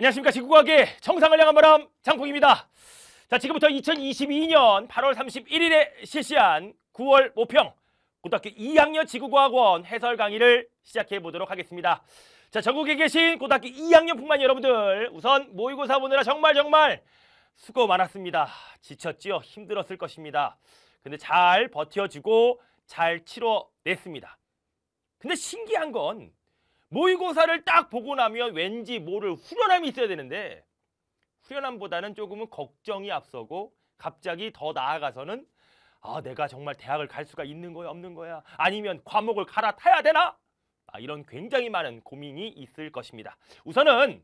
안녕하십니까 지구과학의 정상을 향한 바람 장풍입니다. 자 지금부터 2022년 8월 31일에 실시한 9월 모평 고등학교 2학년 지구과학원 해설 강의를 시작해 보도록 하겠습니다. 자 전국에 계신 고등학교 2학년뿐만 여러분들 우선 모의고사 보느라 정말 정말 수고 많았습니다. 지쳤지요? 힘들었을 것입니다. 근데 잘 버텨주고 잘 치러냈습니다. 근데 신기한 건 모의고사를 딱 보고 나면 왠지 모를 후련함이 있어야 되는데 후련함보다는 조금은 걱정이 앞서고 갑자기 더 나아가서는 아 내가 정말 대학을 갈 수가 있는 거야 없는 거야 아니면 과목을 갈아타야 되나 아, 이런 굉장히 많은 고민이 있을 것입니다. 우선은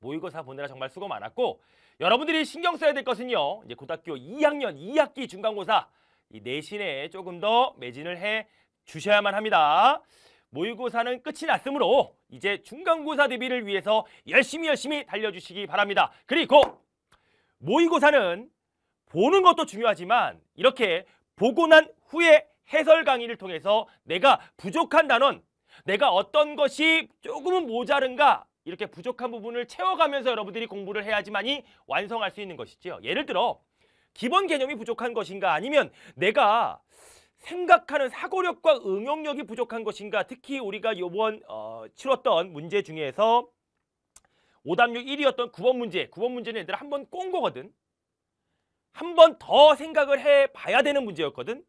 모의고사 보느라 정말 수고 많았고 여러분들이 신경 써야 될 것은요. 이제 고등학교 2학년 2학기 중간고사 이 내신에 조금 더 매진을 해 주셔야만 합니다. 모의고사는 끝이 났으므로 이제 중간고사 대비를 위해서 열심히 열심히 달려주시기 바랍니다. 그리고 모의고사는 보는 것도 중요하지만 이렇게 보고 난 후에 해설 강의를 통해서 내가 부족한 단원, 내가 어떤 것이 조금은 모자른가 이렇게 부족한 부분을 채워가면서 여러분들이 공부를 해야지만이 완성할 수 있는 것이죠. 예를 들어 기본 개념이 부족한 것인가 아니면 내가 생각하는 사고력과 응용력이 부족한 것인가? 특히 우리가 이번 어, 치렀던 문제 중에서 오답률 1위였던 9번 문제 9번 문제는 얘들아 한번 꼰 거거든. 한 번 더 생각을 해봐야 되는 문제였거든.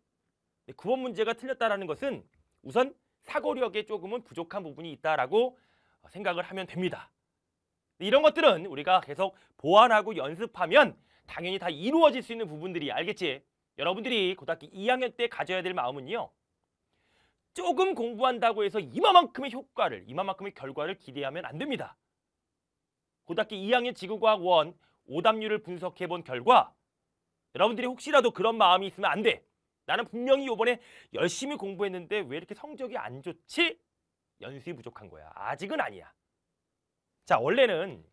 9번 문제가 틀렸다라는 것은 우선 사고력에 조금은 부족한 부분이 있다라고 생각을 하면 됩니다. 이런 것들은 우리가 계속 보완하고 연습하면 당연히 다 이루어질 수 있는 부분들이 알겠지? 여러분들이 고등학교 2학년 때 가져야 될 마음은요. 조금 공부한다고 해서 이만큼의 효과를, 이만큼의 결과를 기대하면 안 됩니다. 고등학교 2학년 지구과학 원 오답률을 분석해 본 결과 여러분들이 혹시라도 그런 마음이 있으면 안 돼. 나는 분명히 이번에 열심히 공부했는데 왜 이렇게 성적이 안 좋지? 연습이 부족한 거야. 아직은 아니야. 자, 원래는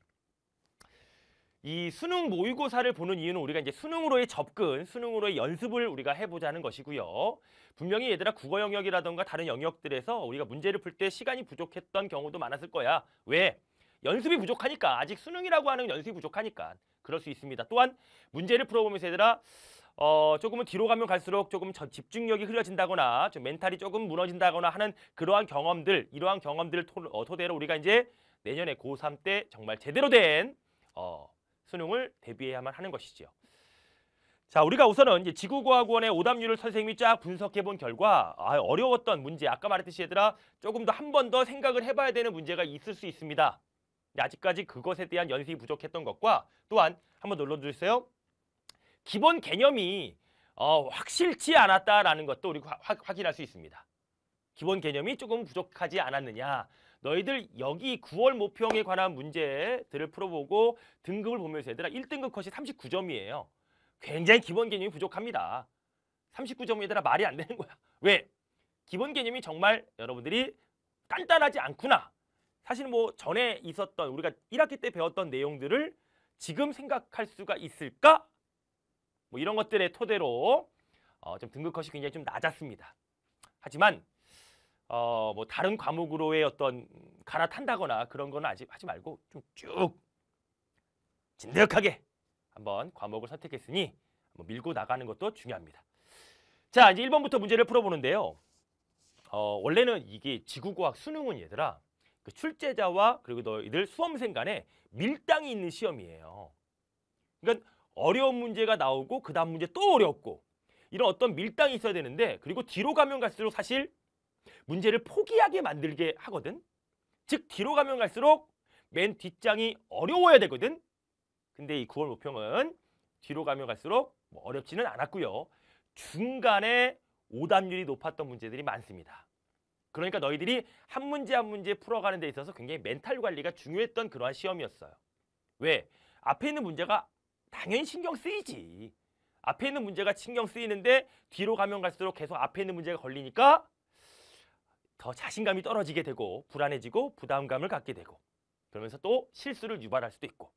이 수능 모의고사를 보는 이유는 우리가 이제 수능으로의 접근, 수능으로의 연습을 우리가 해보자는 것이고요. 분명히 얘들아 국어 영역이라던가 다른 영역들에서 우리가 문제를 풀 때 시간이 부족했던 경우도 많았을 거야. 왜? 연습이 부족하니까. 아직 수능이라고 하는 연습이 부족하니까. 그럴 수 있습니다. 또한 문제를 풀어보면서 얘들아 어, 조금은 뒤로 가면 갈수록 조금 집중력이 흐려진다거나 좀 멘탈이 조금 무너진다거나 하는 그러한 경험들, 이러한 경험들을 토, 어, 토대로 우리가 이제 내년에 고3 때 정말 제대로 된 어, 수능을 대비해야만 하는 것이지요. 자, 우리가 우선은 이제 지구과학원의 오답률을 선생님이 쫙 분석해 본 결과 아, 어려웠던 문제, 아까 말했듯이 얘들아 조금 더 한 번 더 생각을 해봐야 되는 문제가 있을 수 있습니다. 아직까지 그것에 대한 연습이 부족했던 것과 또한 한번 눌러주세요. 기본 개념이 어, 확실치 않았다라는 것도 우리 가 확인할 수 있습니다. 기본 개념이 조금 부족하지 않았느냐. 너희들 여기 9월 모평에 관한 문제들을 풀어보고 등급을 보면서 얘들아 1등급 컷이 39점이에요. 굉장히 기본 개념이 부족합니다. 39점 얘들아 말이 안 되는 거야. 왜? 기본 개념이 정말 여러분들이 단단하지 않구나. 사실 뭐 전에 있었던 우리가 1학기 때 배웠던 내용들을 지금 생각할 수가 있을까? 뭐 이런 것들의 토대로 어, 좀 등급 컷이 굉장히 좀 낮았습니다. 하지만 어, 뭐 다른 과목으로의 어떤 갈아탄다거나 그런 거는 아직 하지 말고 좀 쭉 진득하게 한번 과목을 선택했으니 한번 밀고 나가는 것도 중요합니다. 자, 이제 1번부터 문제를 풀어보는데요. 어, 원래는 이게 지구과학 수능은 얘들아 그 출제자와 그리고 너희들 수험생 간에 밀당이 있는 시험이에요. 그러니까 어려운 문제가 나오고 그 다음 문제 또 어렵고 이런 어떤 밀당이 있어야 되는데 그리고 뒤로 가면 갈수록 사실 문제를 포기하게 만들게 하거든. 즉 뒤로 가면 갈수록 맨 뒷장이 어려워야 되거든. 근데 이 9월 모평은 뒤로 가면 갈수록 뭐 어렵지는 않았고요. 중간에 오답률이 높았던 문제들이 많습니다. 그러니까 너희들이 한 문제 한 문제 풀어가는 데 있어서 굉장히 멘탈 관리가 중요했던 그러한 시험이었어요. 왜? 앞에 있는 문제가 당연히 신경 쓰이지. 앞에 있는 문제가 신경 쓰이는데 뒤로 가면 갈수록 계속 앞에 있는 문제가 걸리니까 더 자신감이 떨어지게 되고 불안해지고 부담감을 갖게 되고 그러면서 또 실수를 유발할 수도 있고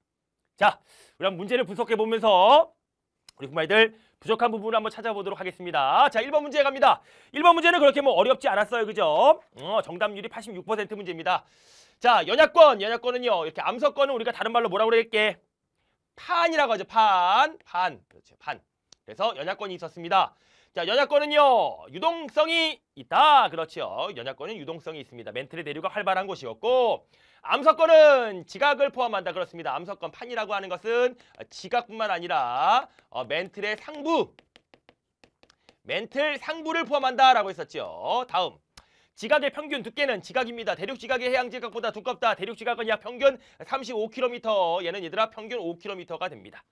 자, 우리 한번 문제를 분석해 보면서 우리 부모님들 부족한 부분을 한번 찾아보도록 하겠습니다. 자, 1번 문제 갑니다. 1번 문제는 그렇게 뭐 어렵지 않았어요. 그죠? 어, 정답률이 86% 문제입니다. 자, 연약권, 연약권은요. 이렇게 암석권은 우리가 다른 말로 뭐라고 그럴게? 판이라고 하죠. 판. 판. 그렇죠. 판. 그래서 연약권이 있었습니다. 자, 연약권은요. 유동성이 있다. 그렇죠. 연약권은 유동성이 있습니다. 멘틀의 대류가 활발한 곳이었고 암석권은 지각을 포함한다. 그렇습니다. 암석권 판이라고 하는 것은 지각뿐만 아니라 어, 멘틀의 상부 멘틀 상부를 포함한다라고 했었죠. 다음 지각의 평균 두께는 지각입니다. 대륙 지각이 해양 지각보다 두껍다. 대륙 지각은 약 평균 35km. 얘는 얘들아 평균 5km가 됩니다.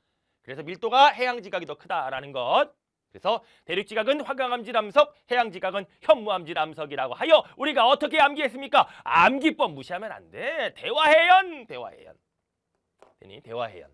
그래서 밀도가 해양 지각이 더 크다라는 것. 그래서 대륙 지각은 화강암질 암석, 해양 지각은 현무암질 암석이라고 하여 우리가 어떻게 암기했습니까? 암기법 무시하면 안 돼. 대화해연, 대화해연. 되니 대화해연.